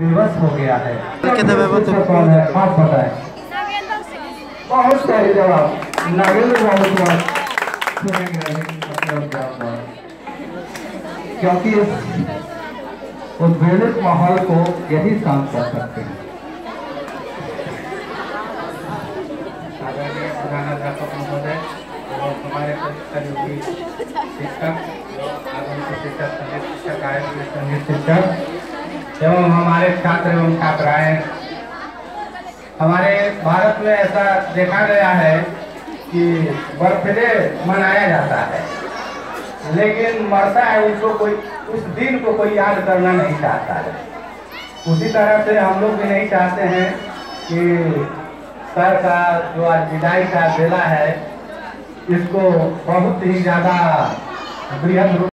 विवश हो गया है। तो- है आप बताएँ बहुत सारे जवाब। नागेंद्र बाबू। क्योंकि इस उद्वेलित माहौल को यही शांत कर सकते हैं। हमारे सहयोगी शिक्षक आधुनिक शिक्षक संगीत शिक्षक संगीत शिक्षक। एवं हमारे छात्र एवं छात्राएँ, हमारे भारत में ऐसा देखा गया है कि बर्थडे मनाया जाता है। लेकिन मरता है उसको कोई, उस दिन को कोई याद करना नहीं चाहता है। उसी तरह से हम लोग भी नहीं चाहते हैं कि सर का जो आज विदाई का बेला है, इसको बहुत ही ज़्यादा बृहद